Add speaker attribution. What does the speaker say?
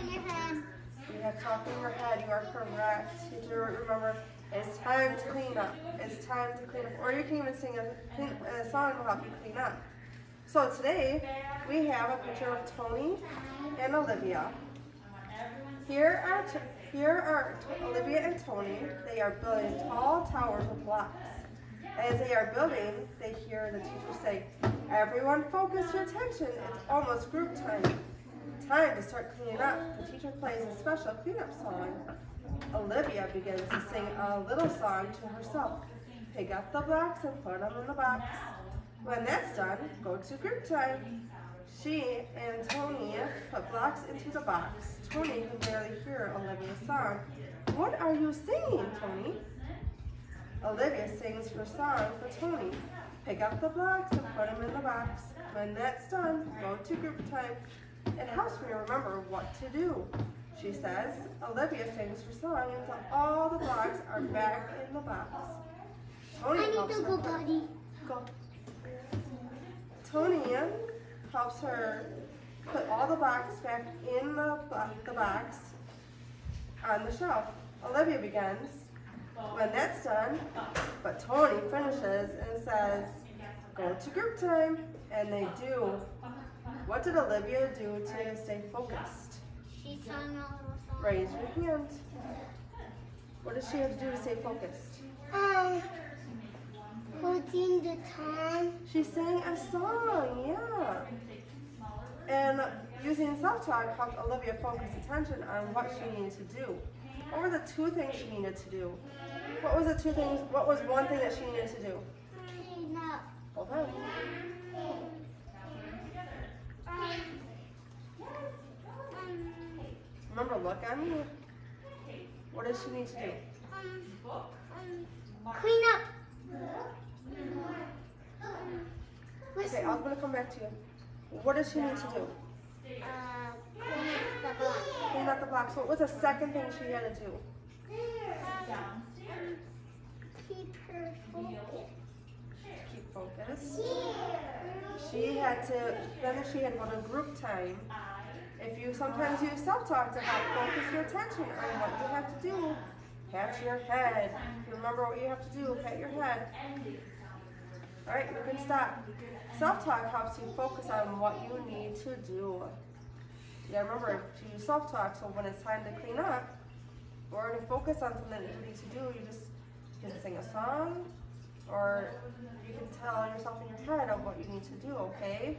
Speaker 1: You have talk in your head. You are correct. Teacher, remember, it's time to clean up. It's time to clean up. Or you can even sing a, a song to help you clean up. So today, we have a picture of Tony and Olivia. Here are, here are Olivia and Tony. They are building tall towers with blocks. As they are building, they hear the teacher say, everyone focus your attention. It's almost group time. Time to start cleaning up. The teacher plays a special cleanup song. Olivia begins to sing a little song to herself. Pick up the blocks and put them in the box. When that's done, go to group time. She and Tony put blocks into the box. Tony can barely hear Olivia's song. What are you singing, Tony? Olivia sings her song for Tony. Pick up the blocks and put them in the box. When that's done, go to group time. It helps me remember what to do. She says, Olivia sings her song until all the blocks are back in the box. Tony
Speaker 2: I need
Speaker 1: helps
Speaker 2: to
Speaker 1: her
Speaker 2: go,
Speaker 1: put-
Speaker 2: buddy.
Speaker 1: Go. Tony helps her put all the boxes back in the, the box on the shelf. Olivia begins. When that's done, but Tony finishes and says, go to group time. And they do. What did Olivia do to stay focused?
Speaker 2: She sung a little song.
Speaker 1: Raise your hand. What does she have to do to stay focused?
Speaker 2: Um, putting the time.
Speaker 1: She sang a song, yeah. And using self-talk helped Olivia focus attention on what she needed to do. What were the two things she needed to do? What was the two things, what was one thing that she needed to do?
Speaker 2: Clean up
Speaker 1: on.
Speaker 2: Um,
Speaker 1: Remember, look at me. What does she need to do?
Speaker 2: um, clean up.
Speaker 1: Okay. I'm gonna come back to you. What does she need to do?
Speaker 2: Uh, clean up the block.
Speaker 1: Clean out the box. What was the second thing she had to do?
Speaker 2: Um, keep her focused.
Speaker 1: Keep focused. She had to, then she had to go to group time. If you sometimes use self-talk to help focus your attention on what you have to do, pat your head. Remember what you have to do, pat your head. All right, you can stop. Self-talk helps you focus on what you need to do. Yeah, remember to use self-talk, so when it's time to clean up, or to focus on something that you need to do, you just you can sing a song, or you can tell yourself in your head of what you need to do, okay?